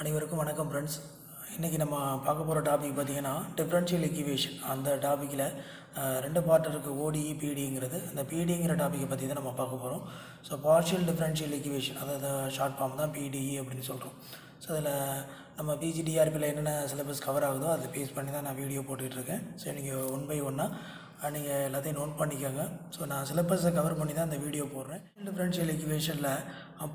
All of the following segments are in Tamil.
அனைவருக்கும் வணக்கம் ஃப்ரெண்ட்ஸ் இன்றைக்கி நம்ம பார்க்க போகிற டாபிக் பார்த்திங்கன்னா டிஃப்ரென்ஷியல் எக்யூவேஷன் அந்த டாப்பிக்கில் ரெண்டு பார்ட் இருக்குது ஓடிஇ பிடிங்கிறது அந்த பிடிங்கிற டாப்பிக்கை பற்றி தான் நம்ம பார்க்க போகிறோம் ஸோ பார்ஷியல் டிஃப்ரென்ஷியல் எக்யூவேஷன் அதாவது ஷார்ட் ஃபார்ம் தான் பிடிஇ அப்படின்னு சொல்கிறோம் ஸோ அதில் நம்ம பிஜிடிஆர்பியில் என்னென்ன சிலபஸ் கவர் ஆகுதோ அதை பேஸ் பண்ணி தான் நான் வீடியோ போட்டுட்ருக்கேன் ஸோ நீங்கள் ஒன் பை ஒன்னாக நீங்கள் எல்லாத்தையும் நோட் பண்ணிக்கோங்க ஸோ நான் சிலபஸை கவர் பண்ணி தான் இந்த வீடியோ போடுறேன் differential இக்குவேஷனில்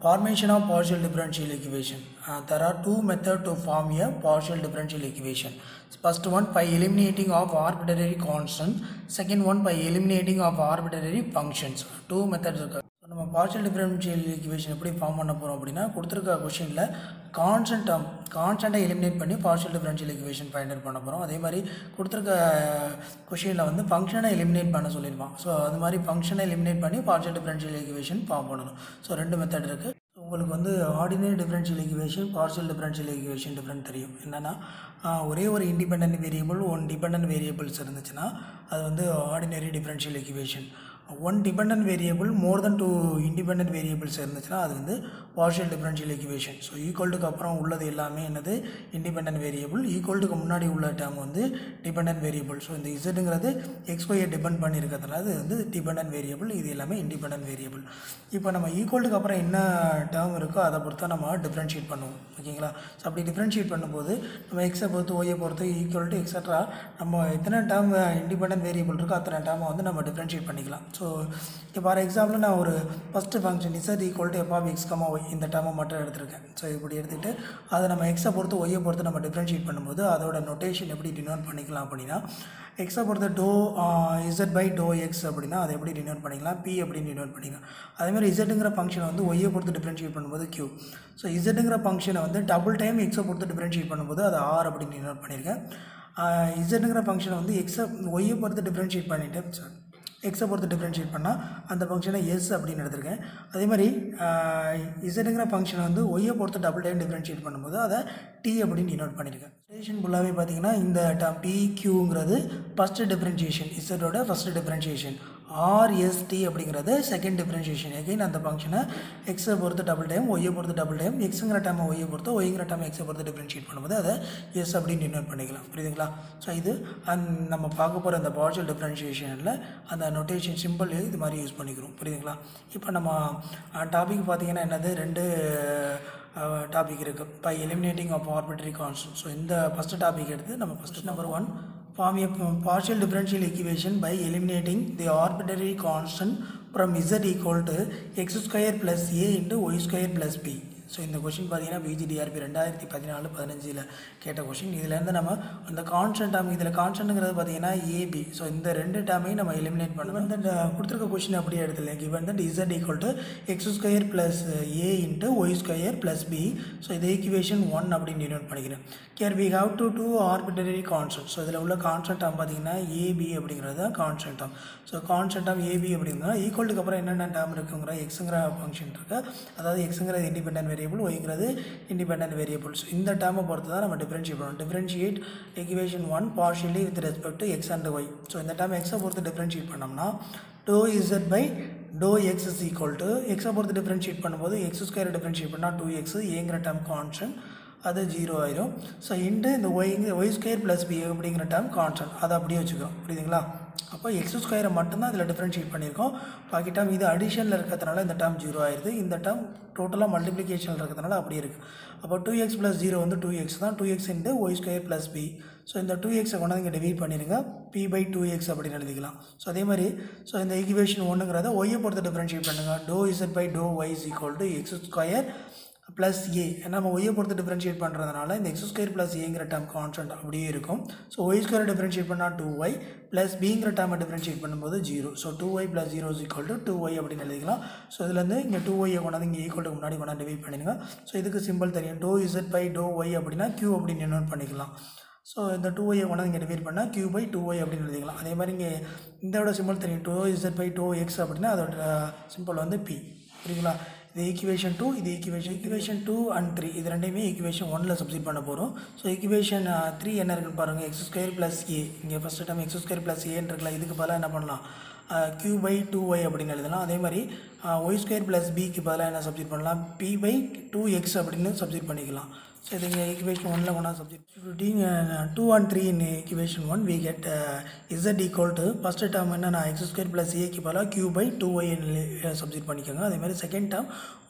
formation of partial differential equation there are two method to form a partial differential equation first one by eliminating of arbitrary constant second one by eliminating of arbitrary functions two method இருக்கு இப்போ நம்ம பார்ஷியல் டிஃபரன்ஷியல் ஈக்குவேஷன் எப்படி ஃபார்ம் பண்ண போகிறோம் அப்படின்னா கொடுத்துருக்க கொஷினில் கான்ஸ்டன்ட் டேர்ம் கான்ஸ்டண்ட்டை எலிமினேட் பண்ணி partial differential equation find out பண்ண போகிறோம் அதே மாதிரி கொடுத்துருக்க கொஷினில் வந்து ஃபங்க்ஷனை எலிமினேட் பண்ண சொல்லியிருப்பான். ஸோ அது மாதிரி ஃபங்க்ஷனை எலிமினேட் பண்ணி பார்ஷியல் டிஃபரன்ஷியல் ஈக்குவேஷன் ஃபார்ம் பண்ணணும். ஸோ ரெண்டு மெத்தட் இருக்குது உங்களுக்கு வந்து ordinary differential equation partial differential equation different தெரியும். என்னென்னா ஒரே ஒரு independent variable one depend variables இருந்துச்சுன்னா அது வந்து ordinary differential equation one dependent variable more then two independent variables இருந்துச்சுன்னா அது வந்து பார்ஷியல் டிஃபரன்ஷியல் ஈக்குவேஷன் ஸோ ஈக்குவல்ட்டுக்கு அப்புறம் உள்ளது எல்லாமே என்னது? இண்டிபெண்டன்ட் வேரியபிள் ஈக்குவல்ட்டுக்கு முன்னாடி உள்ள டேம் வந்து டிபெண்டன்ட் வேரியபிள் ஸோ இந்த இசட்டுங்கிறது எக்ஸ்ஒயை டிபெண்ட் பண்ணியிருக்கிறதுனால அது வந்து டிபெண்டன்ட் வேரியபிள் இது எல்லாமே இண்டிபெண்டன்ட் வேரியபிள் இப்போ நம்ம ஈக்குவல்ட்டுக்கு அப்புறம் என்ன டேர்ம் இருக்கோ அதை பொறுத்தா நம்ம டிஃப்ரென்ஷியேட் பண்ணுவோம். ஓகேங்களா? ஸோ அப்படி டிஃப்ரென்ஷியேட் பண்ணும்போது நம்ம எக்ஸை பொறுத்து ஒய்யை பொறுத்து ஈக்குவல் டு எக்ஸட்ரா நம்ம எத்தனை டேர்ம் இண்டிபெண்டன்ட் வேரியபிள் இருக்கோ அத்தனை டேர்மை வந்து நம்ம டிஃப்ரென்ஷியேட் பண்ணிக்கலாம். ஸோ இப்போ ஃபார் எக்ஸாம்பிள் நான் ஒரு first function z equal to f of x comma y இந்த டேர்மை மட்டும் எடுத்திருக்கேன். ஸோ இப்படி எடுத்துகிட்டு அதை நம்ம எக்ஸை பொறுத்து ஒய்யை பொறுத்து நம்ம டிஃப்ரென்ஷியேட் பண்ணும்போது அதோட நொட்டேஷன் எப்படி டினோட் பண்ணிக்கலாம் அப்படின்னா எக்ஸை பொறுத்த do z by do x அப்படின்னா அதை எப்படி டினோட் பண்ணிக்கலாம்? பி அப்படின்னு டினோட் பண்ணிக்கலாம்? அதேமாதிரி இசட்டுங்கிற ஃபங்க்ஷனை வந்து ஒய்யை பொறுத்து டிஃப்ரென்ஷியேட் பண்ணும்போது கியூ ஸோ இசட்டுங்கிற ஃபங்க்ஷனை வந்து டபுள் டைம் எக்ஸை பொறுத்து டிஃப்ரென்ஷியேட் பண்ணும்போது அது ஆர் அப்படின்னு டினோட் பண்ணியிருக்கேன். இசட்டுங்கிற ஃபங்க்ஷனை வந்து எக்ஸை ஒய்யை பொறுத்து டிஃப்ரென்ஷியேட் பண்ணிவிட்டு சார் எக்ஸை பொறுத்து டிஃப்ரென்ஷியேட் பண்ணால் அந்த ஃபங்க்ஷனை எஸ் அப்படின்னு எடுத்திருக்கேன். அதே மாதிரி இசட்டுங்கிற ஃபங்க்ஷனை வந்து ஒய்யை பொறுத்து டபுள் டைம் டிஃப்ரென்ஷியேட் பண்ணும்போது அதை டி அப்படின்னு டினோட் பண்ணியிருக்கேன் ரிலேஷன் ஃபுல்லாகவே பார்த்தீங்கன்னா இந்த டேம் டி கியூங்கிறது ஃபஸ்ட்டு டிஃப்ரென்ஷியேஷன் இசட்டோட ஃபஸ்ட்டு டிஃப்ரென்ஷியேஷன் ஆர்எஸ்டி அப்படிங்கிறது செகண்ட் டிஃப்ரென்ஷியேஷன் எகைன் அந்த ஃபங்க்ஷனை எக்ஸை பொறுத்து டபுள் டைம் ஒய்யை பொறுத்து டபுள் டைம் எக்ஸுங்கிற டைம் ஒய்யை பொறுத்து ஒய்ங்கிற டைம் எக்ஸை பொறுத்து டிஃப்ரென்ஷியேட் பண்ணும்போது அதை எஸ் அப்படின்னு டினோட் பண்ணிக்கலாம். புரியுதுங்களா? ஸோ இது அந் நம்ம பார்க்க போகிற அந்த பார்ஷியல் டிஃப்ரென்ஷியேஷனில் அந்த நொட்டேஷன் சிம்பிள் இது மாதிரி யூஸ் பண்ணிக்கிறோம். புரியுதுங்களா? இப்போ நம்ம டாபிக் பார்த்தீங்கன்னா என்னது? ரெண்டு டாபிக் இருக்குது by eliminating of arbitrary constant so இந்த ஃபஸ்ட்டு டாபிக் எடுத்து நம்ம first number one form a partial differential equation by eliminating the arbitrary constant from z equal to x square plus a into y square plus b so இந்த கொஷின் பார்த்தீங்கன்னா P G T R B ரெண்டாயிரத்தி பதினாலு பதினஞ்சில் கேட்ட கொஷின் இதுலேருந்து நம்ம அந்த கான்ஸ்டன்ட் டேம் இதில் கான்ஸ்டன்ட்டுங்கிறது பார்த்தீங்கன்னா ஏபி ஸோ இந்த ரெண்டு டேமையும் நம்ம எலிமினேட் பண்ணுவோம் இந்த கொடுத்துருக்க கொஷின் அப்படியே எடுத்துல given that z equal to x square plus a into y square plus b so இது ஈக்குவேஷன் ஒன் அப்படின்னு டினோட் பண்ணிக்கிறேன். Here we have to two arbitrary constant so இதில் உள்ள கான்ஸ்டன்ட் டேம் பார்த்தீங்கன்னா ஏபி அப்படிங்கிறது தான் constant term so constant term A B அப்படிங்கிறதா ஈக்குவலுக்கு அப்புறம் என்னென்ன டேம் இருக்குங்கிற எக்ஸுங்கிற ஃபங்க்ஷன் இருக்குது அதாவது எக்ஸுங்கிற இண்டிபெண்டன்ட் வேரியபிள் ஒய்ங்கிறது இண்டிபெண்டன்ட் வேரியபிள்ஸ் இந்த டேர்மை பொறுத்து தான் நம்ம டிஃப்ரென்ஷியேட் பண்ணணும். Differentiate equation one partially with respect to x and y so இந்த டேர்ம் எக்ஸை பொறுத்து டிஃப்ரென்ஷியேட் பண்ணோம்னா do z by do x is equal to எக்ஸை பொறுத்து டிஃப்ரென்ஷியேட் பண்ணும்போது எக்ஸ் ஸ்கொயர் டிஃப்ரென்ஷியேட் பண்ணால் டூ எக்ஸ் ஏங்கிற டேர்ம் கான்ஸ்டன்ட் அது ஜீரோ ஆயிரும். ஸோ இன்ட்டு இந்த ஒய்ங்க ஒய் ஸ்கொயர் ப்ளஸ் பி அப்படிங்கிற டேர்ம் கான்ஸ்டன்ட் அதை அப்படியே வச்சுக்கிறோம். புரியுதுங்களா? அப்போ எக்ஸ் ஸ்கொயரை மட்டும்தான் இதில் டிஃப்ரென்ஷியேட் பண்ணியிருக்கோம். பாக்கி டேர்ம் இது அடிஷனில் இருக்கிறதுனால இந்த டேர்ம் ஜீரோ ஆயிடுது. இந்த டேர்ம் டோட்டலாக மல்டிப்ளிகேஷனில் இருக்கிறதுனால அப்படியே இருக்குது அப்போ டூ எக்ஸ் ப்ளஸ் ஜீரோ வந்து டூ எக்ஸ் தான். டூ எக்ஸ் இந்த y square plus b so இந்த டூ எக்ஸை கொண்டாந்து இங்கே டிவைட் பண்ணிடுங்க பி பை டூ எக்ஸ் அப்படின்னு எழுதிக்கலாம். ஸோ அதே மாதிரி ஸோ இந்த ஈக்குவேஷன் ஒன்றுங்கிறத ஒய்யை பொறுத்து டிஃப்ரென்ஷியேட் பண்ணுங்கள் do z by do y is equal to x square plus a நம்ம ஒய்யை பொறுத்து டிஃப்ரென்ஷியேட் பண்ணுறதுனால இந்த எக்ஸ் ஸ்கொயர் ப்ளஸ் ஏங்கிற டேம் கான்ஸ்டன்ட் அப்படியே இருக்கும். ஸோ ஒய் ஸ்கொயர் டிஃப்ரென்ஷியேட் பண்ணால் டூ ஒய் ப்ளஸ் பிங்கிற டேர்மை டிஃப்ரென்ஷியேட் பண்ணும்போது zero so two y plus zero is equal to two y அப்படின்னு எழுதிக்கலாம். ஸோ இதுலேருந்து இங்கே டூ ஒய்யை கொண்டாந்து இங்கே ஈக்குவலுக்கு முன்னாடி கொண்டாந்து டிவைட் பண்ணிடுங்க. ஸோ இதுக்கு சிம்பிள் தெரியும். Do z by do y அப்படின்னா கியூ அப்படின்னு நோட் பண்ணிக்கலாம். ஸோ இந்த டூ ஒய்யை கொண்டாந்து இங்கே டிவைட் பண்ணால் கியூ பை டூ ஒய் அப்படின்னு எழுதிக்கலாம். அதே மாதிரி இங்கே இதோட சிம்பிள் தெரியும். Do z by do x அப்படின்னா அதோட சிம்பிள் வந்து பி புரியுங்களா இது ஈக்குவேஷன் டூ இது equation equation two and three இது ரெண்டையுமே ஈக்குவேஷன் ஒனில் சப்ஸ்டிட் பண்ண போகிறோம் ஸோ ஈக்குவேஷன் த்ரீ என்ன இருக்குன்னு பாருங்கள் எக்ஸ் ஸ்கொயர் ப்ளஸ் ஏ இங்கே first time x square plus ஏன்னு இருக்கலாம் இதுக்கு பதிலாக என்ன பண்ணலாம்? க்யூ பை டூ ஒய் அப்படின்னு எழுதலாம். அதே மாதிரி ஒய் ஸ்கொயர் ப்ளஸ் பிக்கு பதிலாக என்ன சப்ஜெக்ட் பண்ணலாம்? பி பை டூ எக்ஸ் அப்படின்னு சப்ஜெக்ட் பண்ணிக்கலாம். ஸோ இது இங்கே ஈக்குவேஷன் ஒனில் கொண்டா subject two and three in equation one we get z equal to first term என்ன நான் எக்ஸ் ஸ்கொயர் ப்ளஸ் ஏக்கு பதிலாக q by two y subject பண்ணிக்கோங்க. அதே மாதிரி second term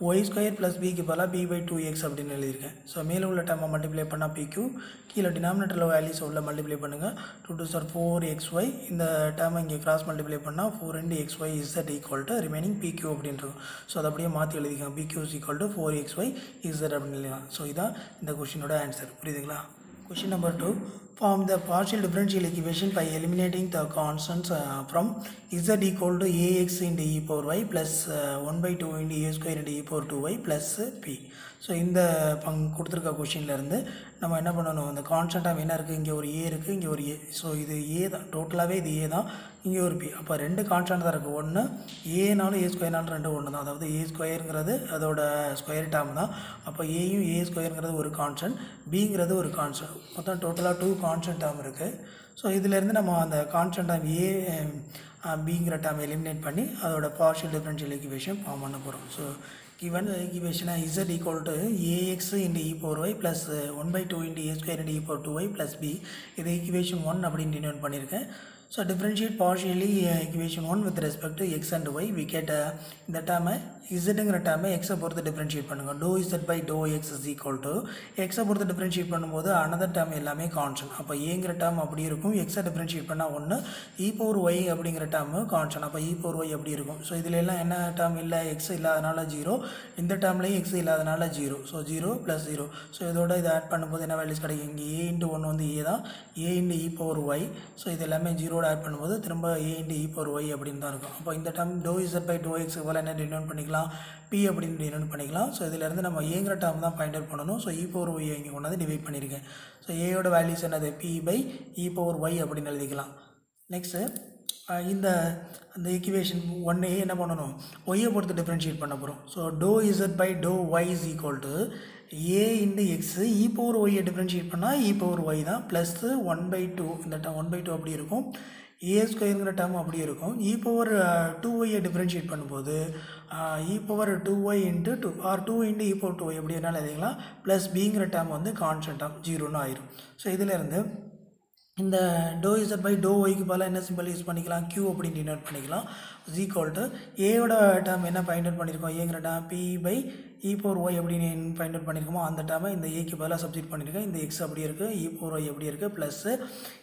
y square plus பிக்கு பதிலாக பி பை டூ எக்ஸ் அப்படின்னு எழுதியிருக்கேன். ஸோ மேலே உள்ள டேர்மை மல்டிப்ளை பண்ணால் பிக்யூ கீழே டினாமினேட்டரில் வேல்யூஸ் உள்ள மல்டிப்ளை பண்ணுங்கள் two two sir four X Y இந்த டேர்மை இங்கே கிராஸ் மல்டிப்ளை பண்ணால் four into x y z equal to remaining P Q அப்படின்றது ஸோ அதை அப்படியே மாற்றி எழுதிக்கோங்க. P Q is equal to four x y z அப்படின்னு எழுதிக்கலாம் ஸோ இதான் இந்த கொஷினோட ஆன்சர் புரியுதுங்களா question number two form the partial differential equation by eliminating the constants from z equal to a x into e power y plus one by two into a square into e power two y plus b so இந்த பங் கொடுத்துருக்க கொஷின்லேருந்து நம்ம என்ன பண்ணணும்? இந்த கான்ஸ்டண்ட்டாக என்ன இருக்குது இங்கே ஒரு ஏ இருக்குது இங்கே ஒரு ஏ ஸோ இது ஏ தான். டோட்டலாகவே இது ஏ தான். இங்கே ஒரு பி அப்போ ரெண்டு கான்ஸ்டன்ட் தான் இருக்குது ஒன்று ஏனாலும் ஏ ஸ்கொயர்னாலும் ரெண்டு ஒன்று தான் அதாவது ஏ ஸ்கொயருங்கிறது அதோட ஸ்கொயர் டேம் தான். அப்போ ஏயும் ஏ ஸ்கொயருங்கிறது ஒரு கான்ஸ்டன்ட் பிங்கிறது ஒரு கான்ஸ்டன்ட் மொத்தம் டோட்டலாக டூ கான்ஸ்டன்ட் டேம் இருக்குது ஸோ இதிலேருந்து நம்ம அந்த கான்ஸ்டன்ட் டேம் ஏ பிங்கிற டேம் எலிமினேட் பண்ணி அதோட பார்ஷியல் டிஃப்ரென்ஷியல் ஈக்குவேஷன் ஃபார்ம் பண்ண போகிறோம் so given the equation z equal a x ax e e y plus one by two into a square into e power two y plus b இது ஈக்குவேஷன் ஒன் அப்படின்னு டினோட் பண்ணியிருக்கேன் so differentiate partially equation 1 with respect to x and y. We get uh, இந்த டேர்மை இசட்டுங்கிற டேர்மை எக்ஸை பொறுத்து டிஃப்ரென்ஷியேட் பண்ணுங்கள் do z by do x is equal to எக்ஸை பொறுத்து டிஃப்ரென்ஷியேட் பண்ணும்போது அனதர் டேர்ம் எல்லாமே கான்ஸ்டன்ட் அப்போ ஏங்கிற டேர்ம் அப்படி இருக்கும். எக்ஸை டிஃப்ரென்ஷியேட் பண்ணால் ஒன்று இ பவர் ஒய் அப்படிங்கிற டேர்மு கான்ஸ்டன்ட் அப்போ இ பவர் ஒய் அப்படி இருக்கும். ஸோ இதில் எல்லாம் என்ன டேர்ம் இல்லை? எக்ஸ் இல்லாதனால ஜீரோ இந்த டேர்ம்லேயும் எக்ஸ் இல்லாதனால zero so zero plus zero so இதோட இதை ஆட் பண்ணும்போது என்ன வேல்யூஸ் கிடைக்கும்? இங்கே ஏ இன்ட்டு ஒன்று வந்து ஏ தான். A into e power y so இது எல்லாமே ஜீரோ ஜீரோட ஆட் பண்ணும்போது திரும்ப a into e power y அப்படின்னு தான் இருக்கும். அப்போ இந்த term do z by do x போல் என்ன டினோட் பண்ணிக்கலாம்? பி அப்படின்னு டினோட் பண்ணிக்கலாம். ஸோ இதிலேருந்து நம்ம ஏங்கிற டேர்ம் தான் ஃபைண்ட் அவுட் பண்ணணும். ஸோ இ பவர் ஒய் இங்கே கொண்டாந்து டிவைட் பண்ணியிருக்கேன் ஸோ ஏயோட வேல்யூஸ் என்னது? P by e power y அப்படின்னு எழுதிக்கலாம். நெக்ஸ்ட்டு இந்த அந்த ஈக்குவேஷன் ஒன்னையே என்ன பண்ணணும்? ஒய்யை பொறுத்து டிஃப்ரென்ஷியேட் பண்ண போகிறோம் so doh z by doh y is equal to a into x e power ஒய்யை டிஃப்ரென்ஷியேட் பண்ணால் இ பவர் ஒய் தான் ப்ளஸ்ஸு ஒன் பை டூ இந்த டேம் ஒன் பை டூ அப்படி இருக்கும். ஏ ஸ்கொயருங்கிற டேர்ம் அப்படி இருக்கும். இ பவர் டூ ஒய்யை டிஃப்ரென்ஷியேட் பண்ணும்போது e power two y into two or two into e power two y எப்படி வேணாலும் எழுதிக்கலாம். ப்ளஸ் பிங்கிற டேர்ம் வந்து கான்ஸ்டன்ட் ஜீரோன்னு ஆயிரும். ஸோ இதிலேருந்து இந்த டோ இசட் பை டோ ஒய்க்கு பதிலாக என்ன சிம்பிள் யூஸ் பண்ணிக்கலாம்? க்யூ அப்படின்னு டினோட் பண்ணிக்கலாம். இஸ் ஈக்குவல் டு ஏயோட டேர்ம் என்ன ஃபைண்ட் அவுட் பண்ணியிருக்கோம் ஏங்கிற term b by e power y அப்படின்னு ஃபைண்ட் அவுட் பண்ணியிருக்கோமோ அந்த டேமை இந்த ஏக்கு பதிலாக சப்ஜெக்ட் பண்ணியிருக்கேன் இந்த எக்ஸ் அப்படி இருக்குது இ போர் ஒய் எப்படி இருக்குது ப்ளஸ்ஸு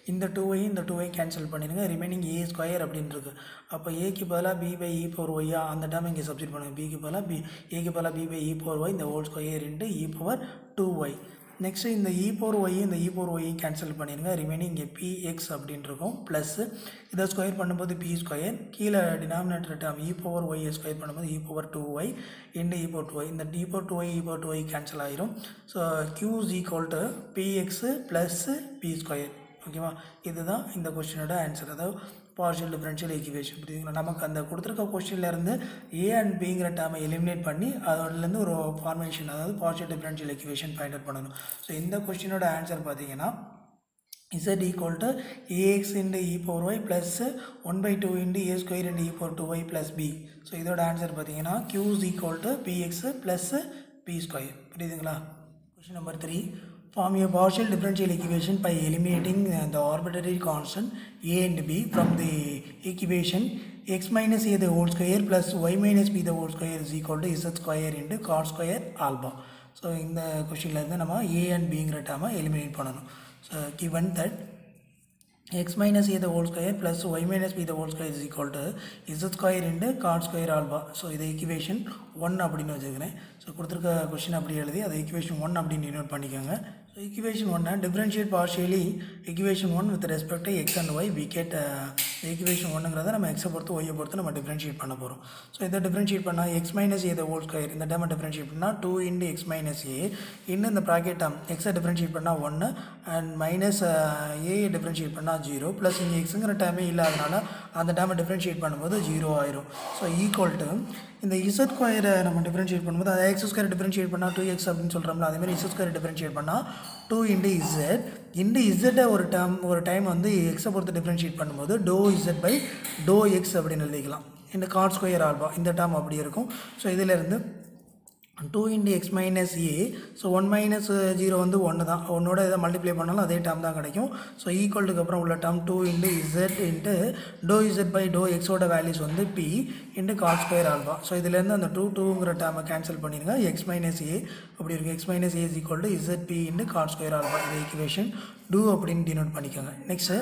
இந்த டூ ஒய் இந்த டூ ஒய் கேன்சல் பண்ணிடுங்க ரிமைனிங் ஏ ஸ்கொயர் அப்படின்னு இருக்குது அப்போ ஏக்கு பதிலாக பி பை இ போர் ஒய்யா அந்த டேம் இங்கே சப்ஜெக்ட் பண்ணுங்கள் பிக்கு பதிலாக பி ஏக்கு பதிலாக B by E power Y இந்த whole square into E power two Y next இந்த இ போர் ஒய்யும் இந்த இ போர் ஒய்யும் கேன்சல் பண்ணிடுங்க. ரிமைனிங் இங்கே பிஎக்ஸ் அப்படின்னு இருக்கும் ப்ளஸ்ஸு இதை ஸ்கொயர் பண்ணும்போது பி ஸ்கொயர் கீழே denominator term e power y square பண்ணும்போது இ பவர் டூ ஒய் இந்த இ போர் டூ ஒய் இந்த E power two Y E power two Y cancel ஆகிரும் so Q's equal to BX plus B square ஓகேவா இதுதான் இந்த கொஸ்டினோட ஆன்சர் அதாவது பார்ஷியல் டிஃப்ரென்ஷியல் ஈக்குவேஷன் புரியுதுங்களா? நமக்கு அந்த கொடுத்துருக்க கொஸ்டின்லேருந்து ஏ அண்ட் பிங்கிற டேர்மை எலிமினேட் பண்ணி அதோடலேருந்து ஒரு ஃபார்மேஷன் அதாவது partial differential equation find out பண்ணணும். ஸோ இந்த கொஸ்டினோட ஆன்சர் பார்த்தீங்கன்னா z equal to a x into e power y plus one by two into a square into e power two y plus b so இதோட ஆன்சர் பார்த்தீங்கன்னா q is equal to b x plus b square புரியுதுங்களா? Question number three form a partial differential equation by eliminating the arbitrary constant a and b from the equation x minus a the whole square plus y minus b the whole square is equal to z square into cos square alpha. So இந்த கொஷினில் இருந்து நம்ம ஏ அண்ட் பிங்கிற டேர்மை எலிமினேட் பண்ணணும் so given that x minus a the whole square plus y minus b the whole square is equal to z square into cot square alpha so இது ஈக்குவேஷன் ஒன் அப்படின்னு வச்சுருக்கிறேன் ஸோ கொடுத்துருக்க கொஷின் அப்படி எழுதி அதை ஈக்குவேஷன் ஒன் அப்படின்னு நோட் பண்ணிக்கோங்க ஸோ equation ஒன்னை uh, differentiate partially equation one with respect to x and y we get uh, ஒன்றுங்கிறத நம்ம எக்ஸை பொறுத்து ஒய்யை பொறுத்து நம்ம டிஃப்ரென்ஷியேட் பண்ண போகிறோம் ஸோ இதை டிஃப்ரென்ஷியேட் பண்ணால் X minus A whole square இந்த டேமை டிஃப்ரென்ஷியேட் பண்ணால் two into X minus A இன்னும் இந்த ப்ராக்கெட் டேம் எக்ஸை டிஃப்ரென்ஷியேட் பண்ணால் ஒன்று அண்ட் மைனஸ் ஏயை டிஃப்ரென்ஷியேட் பண்ணால் ஜீரோ ப்ளஸ் இங்கே எக்ஸுங்கிற டைமே இல்லாதனால அந்த டேமை டிஃப்ரென்ஷியேட் பண்ணும்போது ஜீரோ ஆயிரும். ஸோ ஈக்குவல் டு இந்த இசட் ஸ்கொயரை நம்ம டிஃப்ரென்ஷியேட் பண்ணும்போது அதை எக்ஸ் ஸ்கொயர் டிஃப்ரென்ஷியேட் பண்ணால் டூ எக்ஸ் அப்படின்னு சொல்கிறோம்ல அதேமாதிரி இசட் ஸ்கொயர் டிஃப்ரென்ஷியேட் பண்ணால் டூ இன்டு இசட் இன்டு இசட்டை ஒரு டேம் ஒரு டைம் வந்து எக்ஸை பொறுத்து டிஃப்ரென்ஷியேட் பண்ணும்போது doh z by doh x அப்படின்னு எழுதிக்கலாம். இந்த கார்ட் ஸ்கொயர் ஆல்பா இந்த டேம் அப்படி இருக்கும். ஸோ இதிலேருந்து two into x minus a so one minus zero வந்து ஒன்று தான். ஒன்னோட இதை மல்டிப்ளை பண்ணாலும் அதே டேம் தான் கிடைக்கும். ஸோ ஈக்குவல்ட்டுக்கு அப்புறம் உள்ள term two into Z into do Z by do எக்ஸோட வேல்யூஸ் வந்து B into cot square alpha so இதுலேருந்து அந்த டூ டூங்கிற டேமை கேன்சல் பண்ணிடுங்க. எக்ஸ் மைனஸ் ஏ அப்படி இருக்குது x minus a is equal to z b into cot square alpha இது ஈக்குவேஷன் டூ அப்படின்னு டினோட் பண்ணிக்கோங்க. நெக்ஸ்ட்டு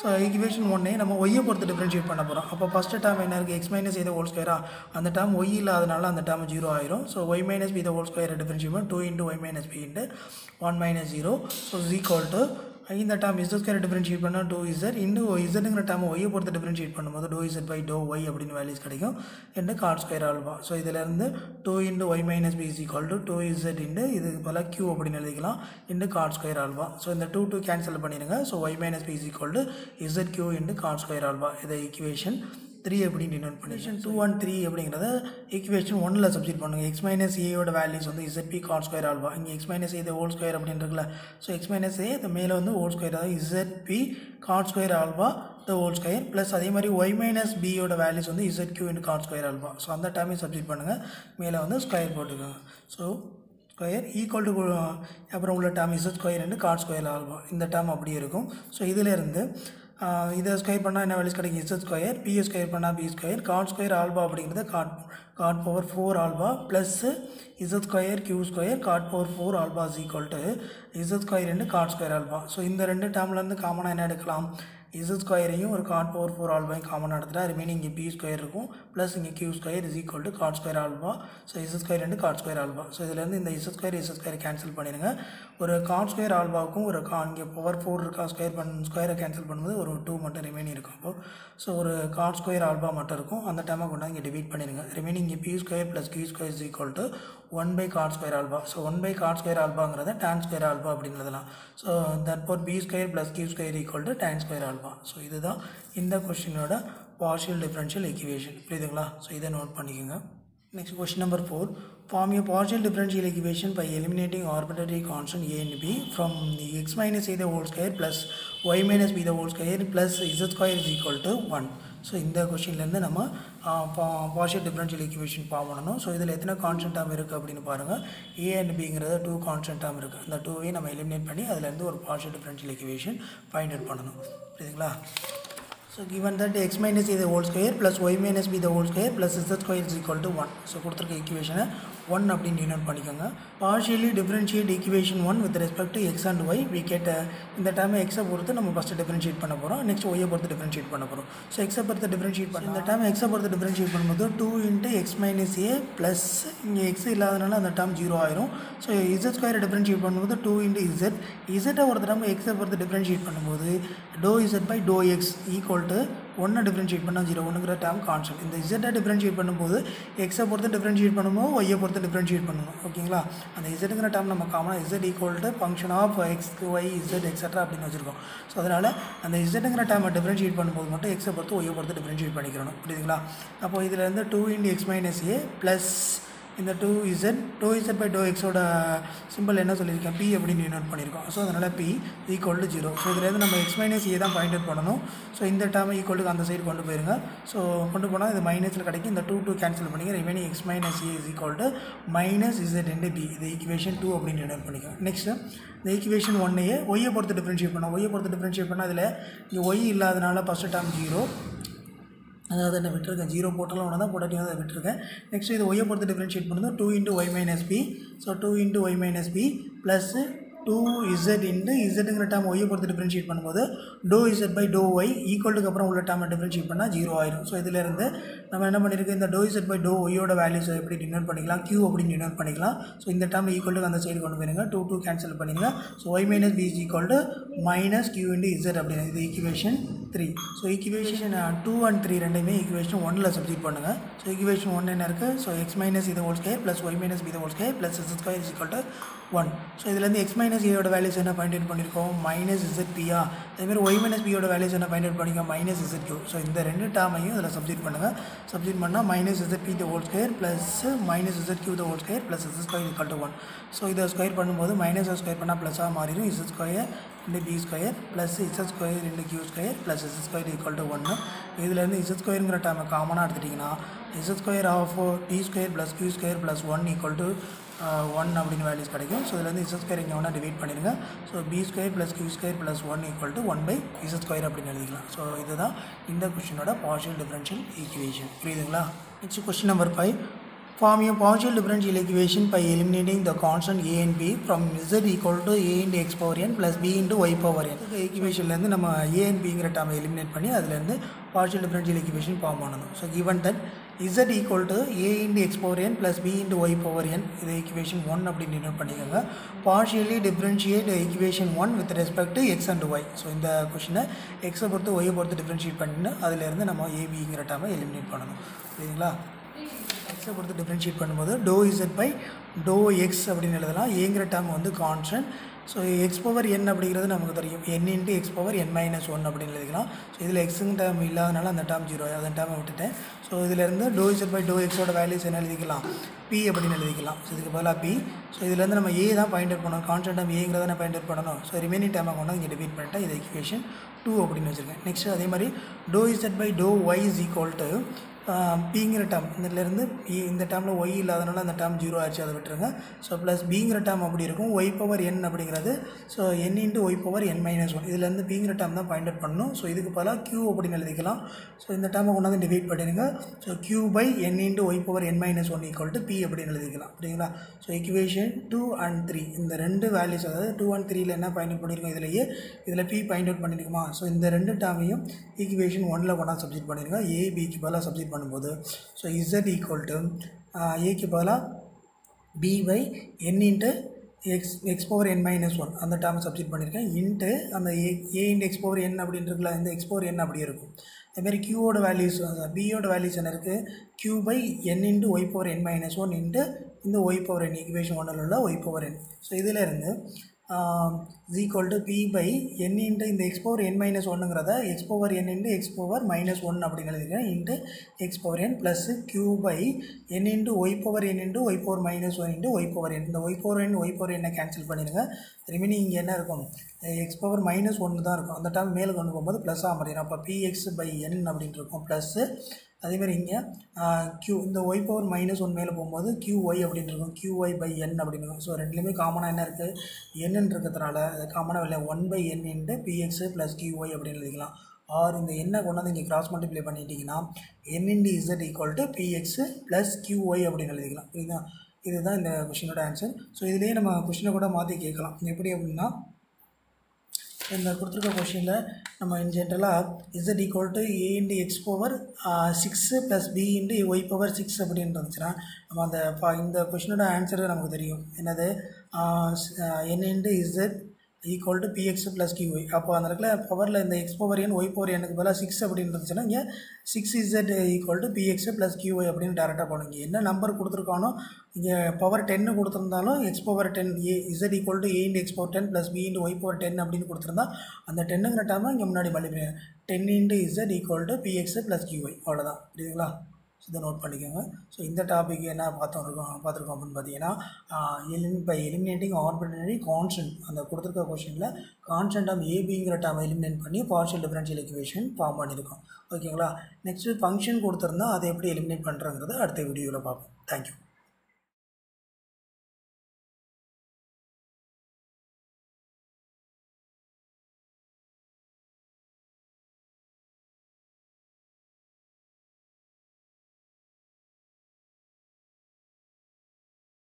ஸோ ஈக்குவேஷன் ஒன்னே நம்ம ஒய்யை பொறுத்து டிஃப்ரென்ஷியேட் பண்ண போகிறோம் அப்போ ஃபஸ்ட்டு டேம் என்ன இருக்குது எக்ஸ் மைனஸ் ஏதோ ஹோல் ஸ்கொயரா அந்த டேம் ஒய் இல்லாதனால அந்த டேம் ஜீரோ ஆயிரும். So y minus b the whole square differentiate two into y minus b into one minus zero so is equal to இந்த டேம் இஸ் ஸ்கொயர் டிஃபரன்ஷியேட் பண்ணால் டூ இசட் இன்னும் இசட்டுங்கிற டேம் ஒய்யை பொறுத்து டிஃபரன்ஷியேட் பண்ணும்போது two z by doh y அப்படின்னு வேல்யூஸ் கிடைக்கும் into cot square alpha so இதிலேருந்து two into y minus b is equal to two z into இதுக்கு பல கியூ அப்படின்னு எழுதிக்கலாம் into cot square alpha so இந்த டூ டூ கேன்சல் பண்ணிடுங்க. So y minus b is equal to z q into cot square alpha இதை ஈக்குவேஷன் த்ரீ அப்படின்னு டினோட் பண்ணிஷன் டூ ஒன் த்ரீ அப்படிங்கிறத ஈக்குவேஷன் ஒன்னில் சப்ஸ்டிட் பண்ணுங்கள் எக்ஸ் மைனஸ் ஏயோட வேல்யூஸ் வந்து z b cot square alpha இங்கே x minus a whole square அப்படின்னு இருக்குல்ல. ஸோ எக்ஸ் மைனஸ் ஏ இது மேலே வந்து ஹோல் ஸ்கொயர் அதாவது z p cot square alpha the whole square plus அதே மாதிரி ஒய் மைனஸ் பியோட வேல்யூஸ் வந்து z q into cot square alpha so அந்த டைமே சப்ஸ்டிட் பண்ணுங்கள் மேலே வந்து ஸ்கொயர் போட்டுக்கோங்க. ஸோ ஸ்கொயர் ஈக்குவல் டு அப்புறம் உள்ள term z square and cot square alpha இந்த டேர்ம் அப்படியே இருக்கும். ஸோ இதிலேருந்து இதை ஸ்கொயர் பண்ணால் என்ன வேல்யூஸ் கிடைக்கும்? S square b a square பண்ணால் b square cot square alpha அப்படிங்கிறது cot cot power four alpha plus z square q square cot power four alpha is equal to z square ரெண்டு காட் ஸ்கொயர் ஆல்பா ஸோ இந்த ரெண்டு டேர்ம்லேருந்து காமனாக என்ன எடுக்கலாம்? இசு ஸ்கொயரையும் ஒரு காட் பவர் ஃபோர் ஆல்பாயும் காமனாக எடுத்துட்டா ரிமைனிங் இங்கே பி ஸ்கொயர் இருக்கும். ப்ளஸ் இங்கே q square is equal to cot square alpha so z square ரெண்டு காட் ஸ்கொயர் ஆல்பா ஸோ இதுலேருந்து இந்த z square z square cancel பண்ணிடுங்க. ஒரு காட் ஸ்கொயர் ஆல்பாவுக்கும் ஒரு கா இங்கே பவர் ஃபோர் இருக்கா ஸ்கொயர் பண் ஸ்கொயரை கேன்சல் பண்ணும்போது ஒரு டூ மட்டும் ரிமைனிங் இருக்கும் அப்போ. ஸோ ஒரு காட் ஸ்கொயர் ஆல்பா மட்டும் இருக்கும். அந்த டைமாக கொண்டாந்து இங்கே டிவைட் பண்ணிடுங்க. ரிமைனிங் இங்கே b square plus q square is equal to one by cot square alpha so one by cot square ஆல்பாங்கிறத tan square alpha அப்படின்னு so that for b square plus q square equal to tan square alpha so இதுதான் இந்த கொஸ்டினோட பார்ஷியல் டிஃப்ரென்ஷியல் ஈக்குவேஷன் புரியுதுங்களா? ஸோ இதை நோட் பண்ணிக்கோங்க. Next question number four form a partial differential equation by eliminating arbitrary constant a and b from the x minus a the whole square plus y minus b the whole square plus z square is equal to 1 so இந்த கொஷின்லேருந்து நம்ம பார்ஷியல் டிஃபரன்ஷியல் ஈக்குவேஷன் ஃபார்ம் பண்ணணும். ஸோ இதில் எத்தனை கான்ஸ்டன்ட் டேம் இருக்குது அப்படின்னு பாருங்கள் ஏ அண்ட் பிங்கிறத டூ கான்ஸ்டன்ட் டேம் இருக்குது அந்த டூவையும் நம்ம எலிமினேட் பண்ணி அதுலேருந்து ஒரு partial differential equation find out பண்ணணும். புரியுதுங்களா so given that x minus இது whole square plus y minus b the whole square plus z square is equal to one so கொடுத்துருக்க ஈக்குவேஷனை ஒன் அப்படின்னு டினோட் பண்ணிக்கோங்க. Partially differentiate equation one with respect to x and y we get இந்த டைம் எக்ஸை பொறுத்து நம்ம ஃபஸ்ட்டு டிஃப்ரென்ஷியேட் பண்ண போகிறோம் நெக்ஸ்ட் ஒய்யை பொறுத்து டிஃப்ரென்ஷியேட் பண்ண போகிறோம் ஸோ எக்ஸை பொறுத்து டிஃப்ரென்ஷியேட் பண்ண இந்த டைம் எக்ஸை பொறுத்து டிஃப்ரென்ஷியேட் பண்ணும்போது two into x minus a plus இங்கே எக்ஸ் இல்லாதனால அந்த டேர்ம் ஜீரோ ஆயிரும். ஸோ இசட் ஸ்கொயர் டிஃப்ரென்ஷியேட் பண்ணும்போது டூ இன்ட்டு இசட் இசட்டை ஒரு தடவை எக்ஸை பொறுத்து டிஃப்ரென்ஷியேட் பண்ணும்போது doh z by doh x equal to ஒன்றை டிஃப்ரென்ஷியேட் பண்ணால் ஜீரோ ஒன்றுங்கிற டேம் கான்ஸ்டன்ட் இந்த இசட்டை டிஃப்ரென்ஷியேட் பண்ணும்போது எக்ஸை பொறுத்து டிஃப்ரென்ஷியேட் பண்ணும்போது ஒய்யை பொறுத்து டிஃப்ரென்ஷியேட் பண்ணணும். ஓகேங்களா? அந்த இசட்டுங்கிற டேம் நம்ம காமனாக z equal to function of x y z extra அப்படின்னு வச்சுருக்கோம். ஸோ அதனால் அந்த இசட்டுங்கிற டேமை டிஃப்ரென்ஷியேட் பண்ணும்போது மட்டும் எக்ஸை பொறுத்து ஒய்யை பொறுத்து டிஃப்ரென்ஷியேட் பண்ணிக்கிறணும். புரியுதுங்களா? அப்போ இதில் இருந்து two into x minus a plus இந்த two z two z by doh எக்ஸோட சிம்பிள் என்ன சொல்லியிருக்கேன்? பி அப்படின்னு நோட் பண்ணியிருக்கோம். ஸோ அதனால் b equal to zero so இதுலேருந்து நம்ம எக்ஸ் மைனஸ் ஏ தான் பாயிண்ட் அவுட் பண்ணணும். ஸோ இந்த டேர்ம் ஈக்குவலுக்கு அந்த சைடு கொண்டு போயிருங்க. ஸோ கொண்டு போனால் இது மைனஸில் கிடைக்கும். இந்த டூ டூ கேன்சல் பண்ணிங்க. Remaining x minus a is equal to minus z ரெண்டு பி இது ஈக்குவேஷன் டூ அப்படின்னு நோட் பண்ணிக்கோ நெக்ஸ்ட்டு இந்த ஈக்குவேஷன் ஒன்னையே ஒய்யை பொறுத்து டிஃப்ரென்ஷியேட் பண்ணோம். ஒய்யை பொறுத்து டிஃப்ரென்ஷியேட் பண்ணால் அதில் இங்கே ஒய் இல்லாதனால ஃபஸ்ட்டு டேர்ம் ஜீரோ அதாவது என்ன விட்டுருக்கேன்? ஜீரோ போட்டாலும் ஒன்று தான் போட்டாட்டி அதை விட்டுருக்கேன். நெக்ஸ்ட் இது ஒய்யை பொறுத்து டிஃப்ரென்ஷியேட் பண்ணுறது two into y minus b so two into y minus b plus two z into இசட்டுங்கிற term ஒய்யை பொறுத்து டிஃப்ரென்ஷியேட் பண்ணும்போது doe z by doe y ஈக்குவலுக்கு அப்புறம் உள்ள டேமை டிஃப்ரென்ஷியேட் பண்ணால் ஜீரோ ஆயிரும். ஸோ இதிலேருந்து நம்ம என்ன பண்ணியிருக்கோம் இந்த டோ இசட் பை டோ ஒய்யோட வேல்யூஸ் எப்படி டினோட் பண்ணிக்கலாம்? கியூ அப்படின்னு டினோட் பண்ணிக்கலாம். ஸோ இந்த டேம் ஈக்குவலுக்கு அந்த சைடு கொண்டு போயிருங்க. டூ டூ கேன்சல் பண்ணிக்கலாம் so y minus b is equal to minus q into z அப்படின்னு இது equation three so equation two and three ரெண்டையுமே ஈக்குவேஷன் ஒன்னில் சப்ஜெக்ட் பண்ணுங்கள் ஸோ ஈக்குவேஷன் ஒன் என்ன இருக்குது ஸோ எக்ஸ் மைனஸ் இது whole square plus y minus b whole square plus z square is equal to one so இதுலேருந்து எக்ஸ் மைனஸ் ஏயோட வேல்யூஸ் என்ன ஃபைண்ட் அவுட் பண்ணியிருக்கோம் மைனஸ் இசட் பியா அதேமாதிரி ஒய் மைனஸ் பியோட வேல்யூஸ் என்ன ஃபைண்ட் அவுட் பண்ணிக்கோ? மைனஸ் இசட் கியூ ஸோ இந்த ரெண்டு டேர்மையும் இதில் சப்ஜெக்ட் பண்ணுங்கள் சப்ஜெக்ட் பண்ணால் minus z p the whole square plus minus z q the whole square plus z square equal to one so இதை ஸ்கொயர் பண்ணும்போது மைனஸ் ஸ்கொயர் பண்ணால் ப்ளஸ்ஸாக மாறிடும். இசட் ஸ்கொயர் இந்த p square plus z square into q square plus z square equal to ஒன்று இதுலேருந்து இசட் ஸ்கொயருங்கிற டைமை காமனாக எடுத்துட்டிங்கன்னா z square of d square plus q square plus one equal to one அப்படின்னு வேல்யூஸ் கிடைக்கும். ஸோ இதுலேருந்து இசட் ஸ்கொயர் இங்கே ஒன்றா டிவைட் பண்ணிடுங்க. So p square plus q square plus one equal to one by z square அப்படின்னு எழுதிக்கலாம். ஸோ இதுதான் இந்த கொஷினோட பார்ஷியல் டிஃபரன்ஷியல் ஈக்குவேஷன் புரியுதுங்களா? Next question number five Form a partial differential equation by eliminating the constant a and b from z equal to a into x power n plus b into y power n இந்த ஈக்குவேஷன்லேருந்து நம்ம a and bங்கிற டேர்மை எலிமினேட் பண்ணி அதுலேருந்து partial differential equation ஃபார்ம் பண்ணணும் so given that z equal to a into x power n plus b into y power n இது ஈக்குவேஷன் ஒன் அப்படின்னு டினோட் பண்ணிக்கோங்க partially differentiate equation one with respect to x and y so இந்த கொஷினை எக்ஸை பொறுத்து ஒய்யை பொறுத்து டிஃப்ரென்ஷியேட் பண்ணிட்டு அதுலேருந்து நம்ம ஏபிங்கிற டேர்மை எலிமினேட் பண்ணணும் புரியுதுங்களா எக்ஸை பொறுத்து டிஃப்ரென்ஷியேட் பண்ணும்போது doh z by doh x அப்படின்னு எழுதலாம். ஏங்கிற டேர்ம் வந்து constant so x power n அப்படிங்கிறது நமக்கு தெரியும். N into x power n minus one அப்படின்னு எழுதிக்கலாம். ஸோ இதில் எக்ஸுங்க டேம் இல்லாதனால அந்த டேம் ஜீரோ அந்த டேர்மை விட்டுட்டேன். ஸோ இதிலேருந்து டோ இசட் பை டோ எக்ஸோட வேல்யூஸ் என்ன எழுதிக்கலாம்? பி அப்படின்னு எழுதிக்கலாம். ஸோ இதுக்கு பதிலாக பி ஸோ இதுலேருந்து நம்ம ஏ தான் பாயிண்ட் அவுட் பண்ணணும். கான்ஸ்டன்ட் டேம் ஏங்கிறத நான் பாயிண்ட் அவுட் பண்ணணும். ஸோ ரிமைனிங் டேர்மை கொண்டு இங்கே டிபீட் பண்ணிட்டேன் இது ஈக்குவேஷன் டூ அப்படின்னு வச்சுருக்கேன். நெக்ஸ்ட் அதே மாதிரி doh z by doh y is equal to பிங்கிற டேம் இதுலேருந்து e, இந்த டேமில் ஒய் இல்லாதனால அந்த டேம் ஜீரோ ஆச்சு அதை விட்டுருங்க. ஸோ ப்ளஸ் பிங்கிற டேம் அப்படி இருக்கும். ஒய் பவர் என் அப்படிங்கிறது. So n into y power n minus one இதுலேருந்து பிங்கிற டேம் தான் பாயிண்ட் அவுட் பண்ணணும். ஸோ இதுக்கு பதிலாக க்யூ அப்படின்னு எழுதிக்கலாம். ஸோ இந்த டேமை கொண்டாந்து டிவைட் பண்ணிடுங்க. So q by n into y power n minus one equal to p அப்படின்னு எழுதிக்கலாம். அப்படிங்களா so equation two and three இந்த ரெண்டு வேல்யூஸ் அதாவது டூ அண்ட் த்ரீயில் என்ன பாயிண்ட் அவுட் பண்ணியிருக்கோம் இதுலேயே? இதில் பி பாயிண்ட் அவுட் பண்ணியிருக்குமா ஸோ இந்த ரெண்டு டேமையும் ஈக்குவேஷன் ஒனில் கொண்டா சப்ஜெக்ட் பண்ணிடுங்க ஏபிக்கு பதிலாக சப்ஜெக்ட் பண்ணும்போது. ஸோ இசட் ஈக்குவல் டு ஏக்கு பதிலாக p by n into x x power n minus one அந்த டேர்ம் சப்ஜெக்ட் பண்ணியிருக்கேன் இன்ட்டு அந்த a a into x power n அப்படின்றதுல இந்த எக்ஸ் பவர் என் அப்படியே இருக்கும். அதுமாரி கியூவோட வேல்யூஸ் பியோட வேல்யூஸ் என்ன இருக்குது q by n into y power n minus one into இந்த ஒய் பவர் என் ஈக்குவேஷன் ஒன்றில் உள்ள ஒய் பவர் என் ஸோ இதில் இருந்து is equal to p by n into இந்த x power n minus ஒன்றுங்கிறத x power n into x power minus one அப்படின்னு into x power n plus q by n into y power n into y power minus one into y power n இந்த y power n y power என்ன கேன்சல் பண்ணிடுங்க. ரிமைனிங் இங்கே என்ன இருக்கும்? எக்ஸ் பவர் மைனஸ் ஒன்று தான் இருக்கும். அந்த டைம் மேலே கொண்டு போகும்போது ப்ளஸ்ஸாக மாறிடும். அப்போ பிஎக்ஸ் பை என் அப்படின்ட்டு இருக்கும். ப்ளஸ்ஸு அதேமாதிரி இங்கே க்யூ இந்த ஒய் பவர் மைனஸ் ஒன் மேலே போகும்போது க்யூ ஒய் அப்படின்னு இருக்கும். க்யூ ஒய் பை என் அப்படின்னு இருக்கும். ஸோ ரெண்டுலேயுமே காமனாக என்ன இருக்குது என்னன்னு இருக்கிறதுனால அது காமனாக இல்லை one by n into p x plus q y அப்படின்னு எழுதிக்கலாம். ஆர் இந்த எண்ணை கொண்டாந்து இங்கே கிராஸ் மல்டிப்ளை பண்ணிட்டீங்கன்னா n into z equal to p x plus q y அப்படின்னு எழுதிக்கலாம். புரியுதா இதுதான் இந்த கொஷினோட ஆன்சர் ஸோ இதுலேயே நம்ம கொஷினை கூட மாற்றி கேட்கலாம். எப்படி அப்படின்னா இந்த கொடுத்துருக்க கொஷினில் நம்ம இன் ஜென்ரலாக z equal to a into x power six plus b into y power six அப்படின்னு இருந்துச்சுன்னா நம்ம அந்த ப- இந்த கொஷினோட ஆன்சரு நமக்கு தெரியும். என்னது? N into z equal to p x plus q y அப்போ அந்த இடத்துல பவரில் இந்த x power n y power எனக்கு பதிலாக சிக்ஸ் அப்படின்னு இருந்துச்சுன்னா இங்கே six z equal to p x plus q y அப்படின்னு டேரெக்டாக போகணும். இங்கே என்ன நம்பர் கொடுத்துருக்கானோ இங்கே பவர் டென்னு கொடுத்துருந்தாலும் x power ten a z equal to a into x power ten plus b into y power ten அப்படின்னு கொடுத்துருந்தா அந்த டென்னுங்கிற டேர்மை இங்கே முன்னாடி multiply ten into z equal to p x plus q y அவ்வளோதான் புரியுதுங்களா? இதை நோட் பண்ணிக்கோங்க. ஸோ இந்த டாபிக் என்ன பார்த்தோம் பார்த்துருக்கோம் அப்படின்னு பார்த்தீங்கன்னா எலிமி பை எலிமினேட்டிங் ஆர்பினரி கான்ஸ்டன்ட் அந்த கொடுத்துருக்க கொஷனில் கான்ஸ்டன்ட் ஆஃப் ஏபிங்கிற டேம் எலிமினேட் பண்ணி பார்ஷியல் டிஃபரன்ஷியல் இக்குவேஷன் ஃபார்ம் பண்ணியிருக்கோம். ஓகேங்களா நெக்ஸ்ட்டு ஃபங்க்ஷன் கொடுத்துருந்தா அதை எப்படி எலிமினேட் பண்ணுறங்கிறத அடுத்த வீடியோவில் பார்ப்போம். தேங்க்யூ